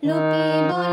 Lucky ah. boy.